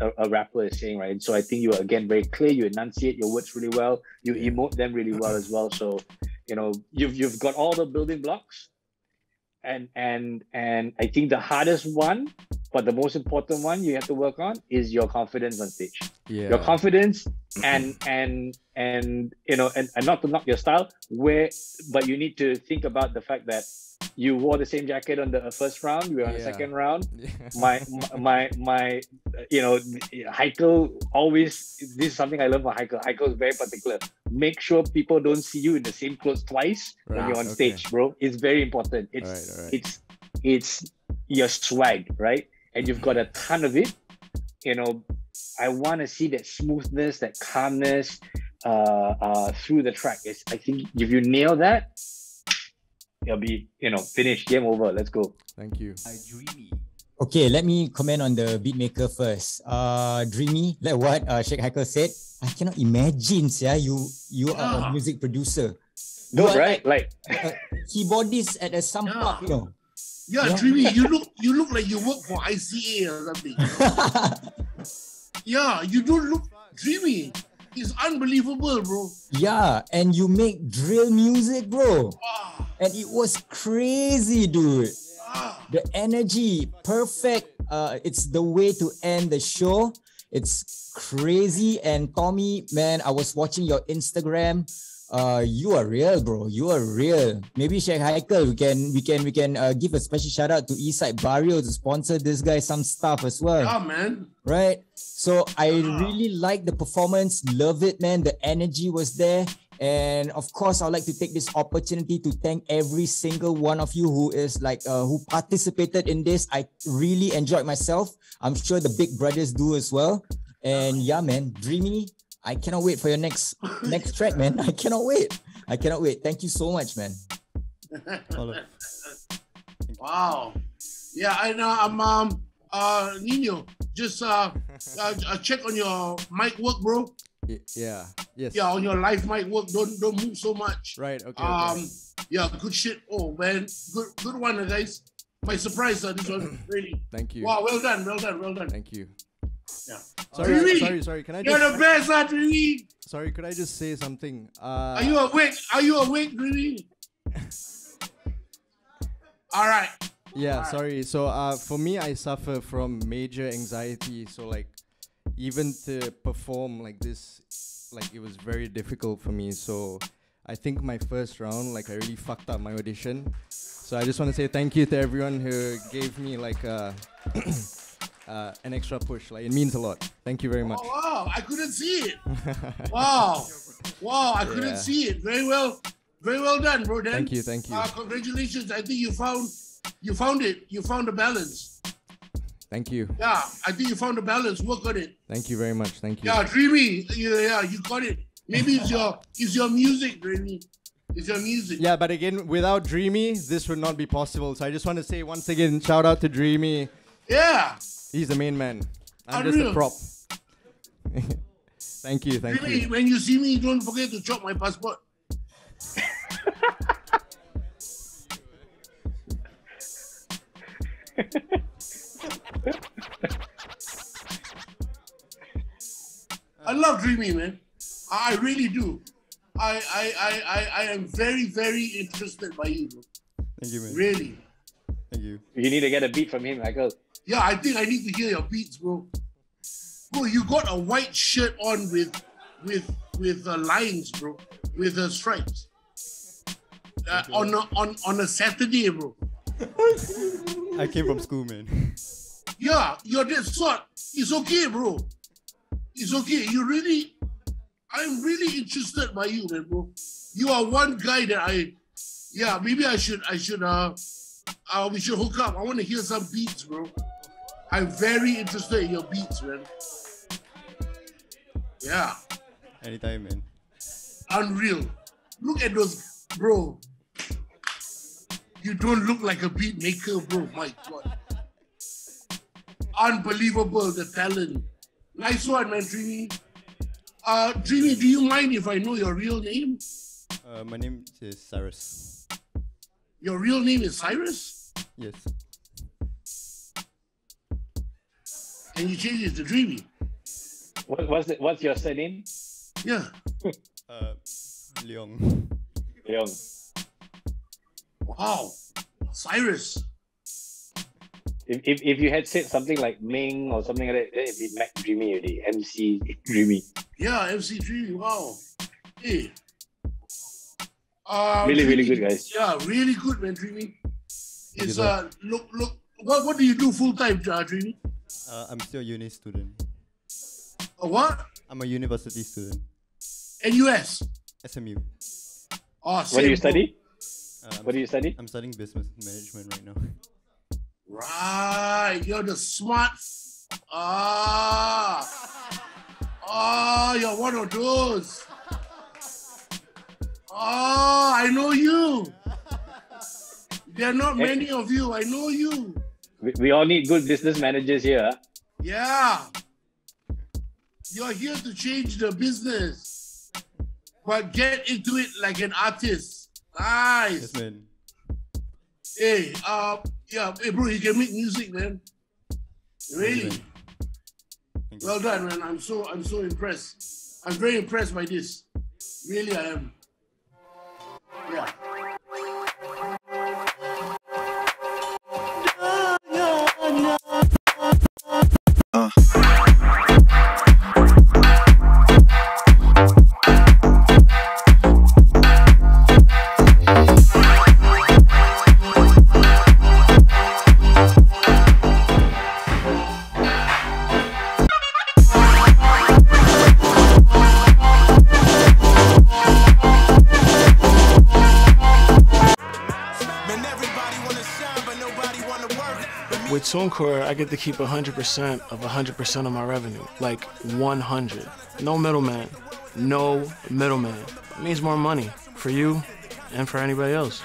a, a rapper is saying, right? And So I think you're again very clear. You enunciate your words really well. You emote them really well as well. So you know you've you've got all the building blocks and and and I think the hardest one, but the most important one you have to work on is your confidence on stage. Yeah. Your confidence and and and you know and, and not to knock your style, where but you need to think about the fact that you wore the same jacket on the first round, we were on the second round. <laughs> My my my you know Haikel always this is something I learned from Haikel. Haikel is very particular. Make sure people don't see you in the same clothes twice when you're on okay. stage, bro. It's very important. It's Alright, alright. it's it's your swag, right? And you've got a ton of it. You know, I want to see that smoothness, that calmness uh, uh, through the track. It's, I think if you nail that, it'll be you know finished, game over. Let's go. Thank you. Okay, let me comment on the beatmaker first. Uh, Dreamy, like what uh, Sheikh Haikel said, I cannot imagine, yeah, you you are a music producer. no Good, right? Like a keyboardist at a some pub, you know. Yeah, Yeah. Dreamy, you look you look like you work for ICA or something. <laughs> yeah, you don't look dreamy. It's unbelievable, bro. Yeah, and you make drill music, bro. And it was crazy, dude. The energy, perfect Uh, it's the way to end the show. It's crazy. And Tommy, man, I was watching your Instagram. Uh, you are real, bro. You are real. Maybe Sheikh Haikel, we can we can we can uh, give a special shout out to Eastside Barrio to sponsor this guy some stuff as well. Yeah, man. Right. So I really like the performance. Love it, man. The energy was there. And of course, I'd like to take this opportunity to thank every single one of you who is like uh, who participated in this. I really enjoyed myself. I'm sure the big brothers do as well. And yeah, man, Dreamy, I cannot wait for your next <laughs> next track, man. I cannot wait. I cannot wait. Thank you so much, man. <laughs> wow. Yeah, I know. I'm um uh Nino. Just uh, <laughs> uh, uh check on your mic work, bro. Yeah. Yes. Yeah, on your live mic work. Don't don't move so much. Right. Okay. Um. okay. Yeah. Good shit. Oh man. Good good one, uh, guys. My surprise, uh, this one <clears throat> really. Thank you. Wow. Well done. Well done. Well done. Thank you. Yeah. Sorry, Dreamy, sorry, sorry. Can I You're just? the best, uh. Sorry, could I just say something? Uh, Are you awake? Are you awake, Dreamy? <laughs> All right. Yeah, sorry. So uh for me I suffer from major anxiety. So like even to perform like this like it was very difficult for me. So I think my first round like I really fucked up my audition. So I just want to say thank you to everyone who gave me like uh, <coughs> uh an extra push. Like it means a lot. Thank you very much. Oh, wow. I couldn't see it. <laughs> Wow. Wow. I couldn't Yeah. see it. Very well. Very well done, bro. Dan. Thank you, thank you. Uh, congratulations. I think you found you found it. You found the balance. Thank you. Yeah, I think you found the balance. Work on it. Thank you very much. Thank you. Yeah, dreamy. Yeah, yeah, you got it. Maybe it's your it's your music, dreamy. It's your music. Yeah, but again, without Dreamy, this would not be possible. So I just want to say once again, shout out to Dreamy. Yeah. He's the main man. I'm just a prop. <laughs> thank you, thank Dreamy, you. when you see me, don't forget to chop my passport. I love Dreamy, man. I I really do. I I I I, I am very very interested by you, bro. Thank you, man. Really. Thank you. You need to get a beat from him, Michael. Yeah, I think I need to hear your beats, bro. Bro, you got a white shirt on with with with uh, lines, bro, with uh, stripes. Uh, on a, on on a Saturday, bro. <laughs> I came from school, man. Yeah, you're that sort. It's okay, bro. It's okay. You really, I'm really interested by you, man, bro. You are one guy that I, yeah, maybe I should, I should, uh, uh, we should hook up. I want to hear some beats, bro. I'm very interested in your beats, man. Yeah, Anytime, man. unreal. Look at those, bro. You don't look like a beat maker, bro. My God. Unbelievable, the talent. Nice one, man, Dreamy. Uh, Dreamy, do you mind if I know your real name? Uh, my name is Cyrus. Your real name is Cyrus? Yes. And you changed it to Dreamy? What, what's the, what's your surname? Yeah. <laughs> Uh, Leong. Leong. Wow. Cyrus. If, if, if you had said something like Ming or something like that, it'd be Mac Dreamy already. MC Dreamy. Yeah, MC Dreamy. Wow. Hey. Uh, Really, really good, guys. Yeah, really good, man, Dreamy. It's uh, look, look. What, what do you do full time, uh, Dreamy? Uh, I'm still a uni student. A what? I'm a university student. NUS. SMU. Oh, What do you same, bro. study? Uh, What do you study? I'm studying business management right now. Right, you're the smart. Ah, ah, you're one of those. Ah, I know you. There are not many of you. I know you. We, we all need good business managers here. Yeah. You're here to change the business, but get into it like an artist. Nice. Yes, man. Hey, uh, yeah, hey, bro, you can make music, man. Really? Well done, man. I'm so, I'm so impressed. I'm very impressed by this. Really, I am. Yeah. TuneCore, I get to keep 100% of 100% of my revenue. Like 100. No middleman. No middleman. It means more money for you and for anybody else.